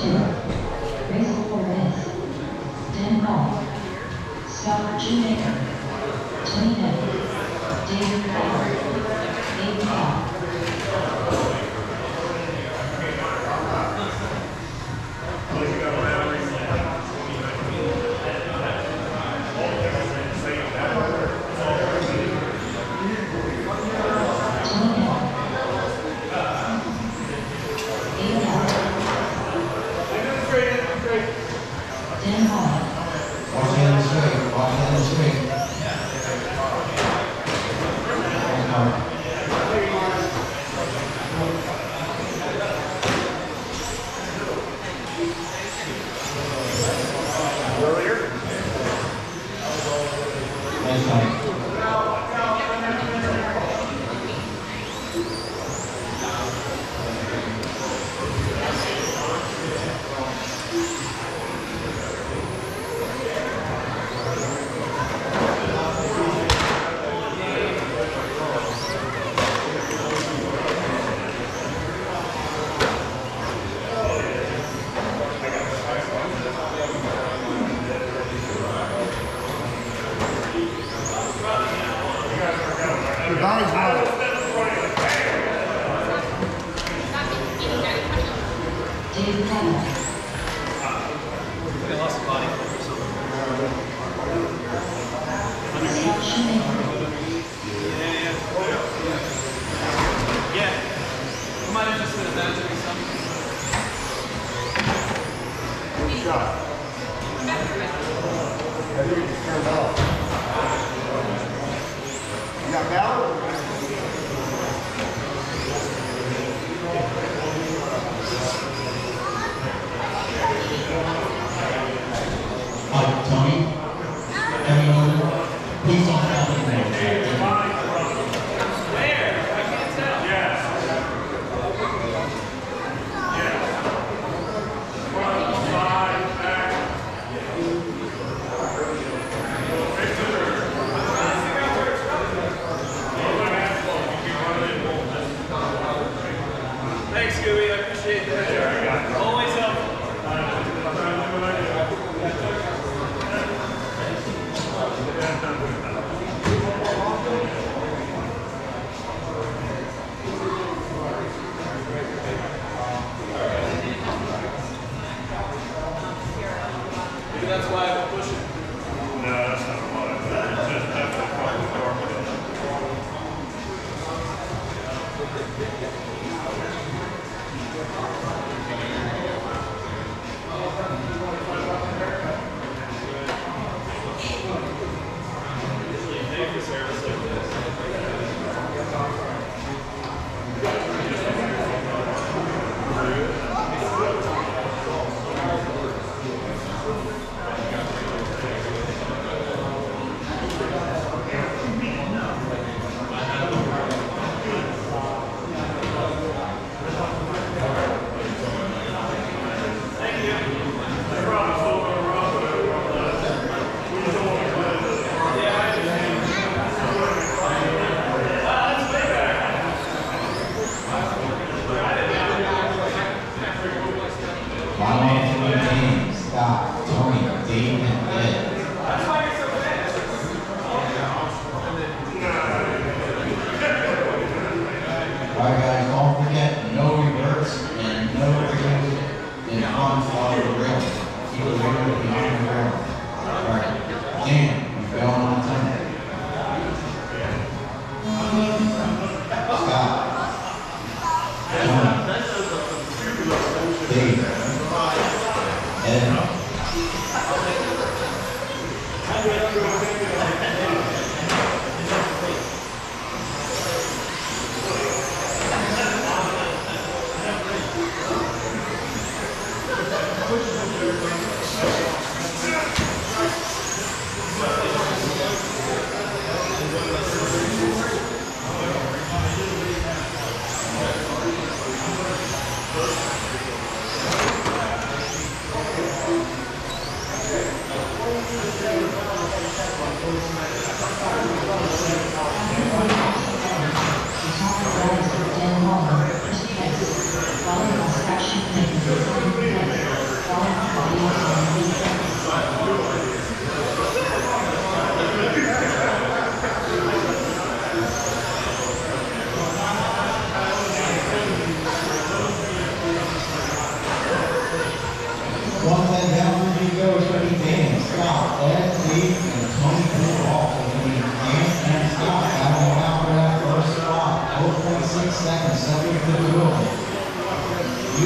two. Race everything is turned off. Appreciate that. Yeah.